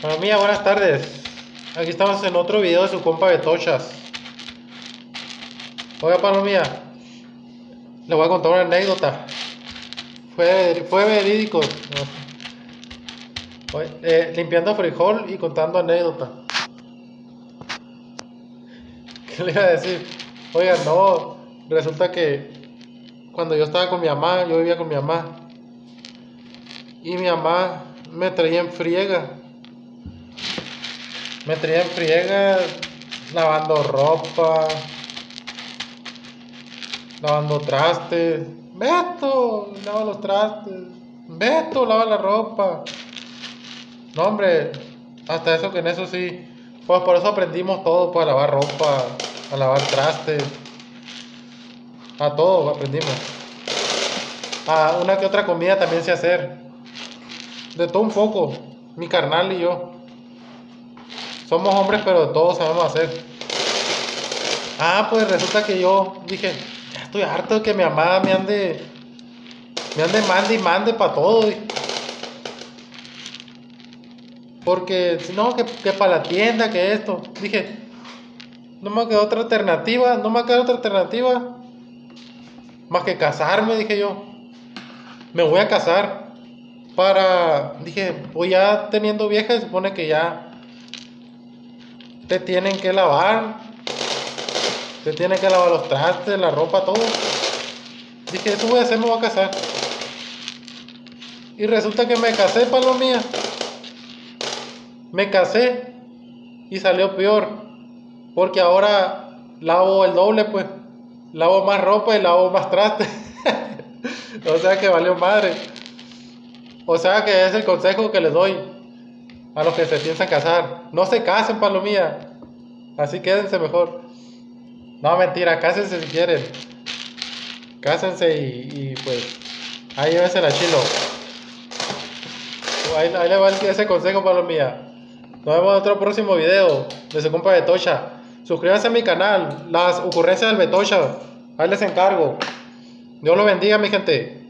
Palomía, buenas tardes. Aquí estamos en otro video de su compa Betochas. Oiga, Palomía, le voy a contar una anécdota. Fue, fue verídico. Eh, limpiando frijol y contando anécdota. ¿Qué le iba a decir? Oiga, no, resulta que cuando yo estaba con mi mamá, yo vivía con mi mamá. Y mi mamá me traía en friega. Me traía en friega lavando ropa, lavando trastes. Beto, lava los trastes. Beto, lava la ropa. No, hombre, hasta eso que en eso sí. Pues por eso aprendimos todo, pues a lavar ropa, a lavar trastes. A todo aprendimos. A una que otra comida también sé hacer. De todo un poco. Mi carnal y yo. Somos hombres, pero de todo sabemos hacer. Ah, pues resulta que yo dije, ya estoy harto de que mi mamá me ande, me ande mande y mande para todo. Porque si no, que, que para la tienda, que esto. Dije, no me quedado otra alternativa, no me quedado otra alternativa. Más que casarme, dije yo. Me voy a casar. Para, dije, voy ya teniendo vieja, se supone que ya te tienen que lavar. Te tienen que lavar los trastes, la ropa, todo. Dije, eso voy a hacer, me voy a casar. Y resulta que me casé, palomía. Me casé y salió peor. Porque ahora lavo el doble, pues. Lavo más ropa y lavo más trastes. o sea que valió madre. O sea que es el consejo que les doy a los que se piensan casar. No se casen, palomía. Así quédense mejor. No, mentira, cásense si quieren. Cásense y, pues ahí llévense la chilo. Ahí, ahí le va ese consejo, palomía. Nos vemos en otro próximo video de su compa Betocha. Suscríbanse a mi canal, las ocurrencias del Betocha. Ahí les encargo. Dios lo bendiga, mi gente.